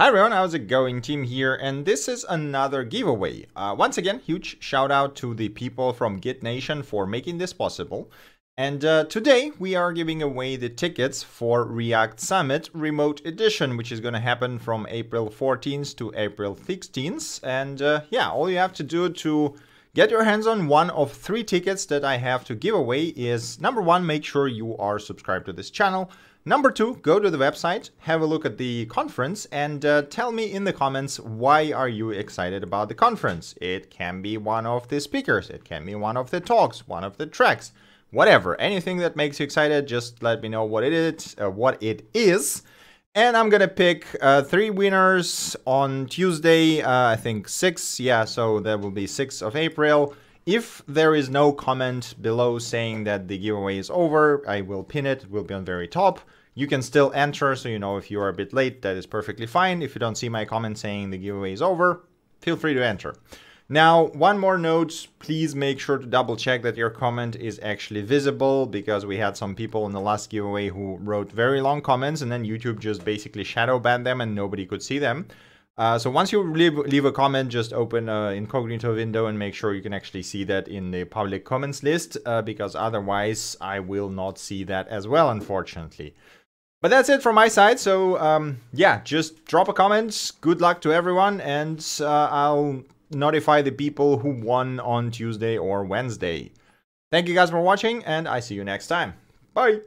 Hi everyone, how's it going? Tim here, and this is another giveaway. Uh, once again, huge shout out to the people from Git Nation for making this possible. And uh, today we are giving away the tickets for React Summit Remote Edition, which is going to happen from April 14th to April 16th. And uh, yeah, all you have to do to get your hands on one of three tickets that I have to give away is number one, make sure you are subscribed to this channel. Number two, go to the website, have a look at the conference, and uh, tell me in the comments why are you excited about the conference. It can be one of the speakers, it can be one of the talks, one of the tracks, whatever. Anything that makes you excited, just let me know what it is. Uh, what it is. And I'm gonna pick uh, three winners on Tuesday. Uh, I think six. Yeah, so that will be 6th of April. If there is no comment below saying that the giveaway is over, I will pin it, it will be on very top. You can still enter, so you know if you are a bit late, that is perfectly fine. If you don't see my comment saying the giveaway is over, feel free to enter. Now, one more note, please make sure to double check that your comment is actually visible because we had some people in the last giveaway who wrote very long comments and then YouTube just basically shadow banned them and nobody could see them. Uh, so once you leave, leave a comment, just open an incognito window and make sure you can actually see that in the public comments list, uh, because otherwise I will not see that as well, unfortunately. But that's it from my side. So um, yeah, just drop a comment. Good luck to everyone, and uh, I'll notify the people who won on Tuesday or Wednesday. Thank you guys for watching, and I see you next time. Bye!